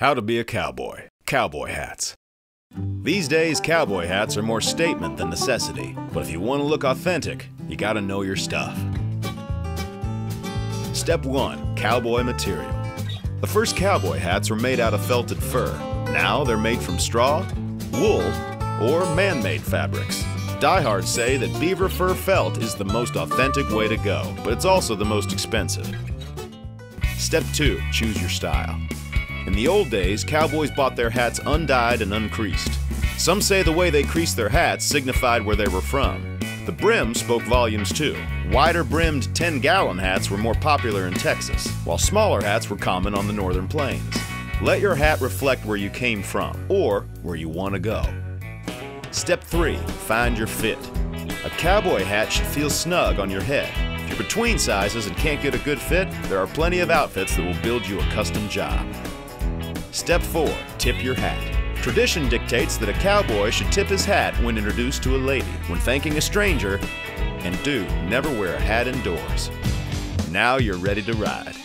How to be a cowboy. Cowboy hats. These days, cowboy hats are more statement than necessity, but if you want to look authentic, you gotta know your stuff. Step 1 Cowboy Material. The first cowboy hats were made out of felted fur. Now they're made from straw, wool, or man made fabrics. Diehards say that beaver fur felt is the most authentic way to go, but it's also the most expensive. Step 2 Choose your style. In the old days, cowboys bought their hats undyed and uncreased. Some say the way they creased their hats signified where they were from. The brim spoke volumes too. Wider brimmed 10 gallon hats were more popular in Texas, while smaller hats were common on the northern plains. Let your hat reflect where you came from, or where you want to go. Step 3 Find your fit. A cowboy hat should feel snug on your head. If you're between sizes and can't get a good fit, there are plenty of outfits that will build you a custom job. Step 4 Tip your hat. Tradition dictates that a cowboy should tip his hat when introduced to a lady, when thanking a stranger, and do never wear a hat indoors. Now you're ready to ride.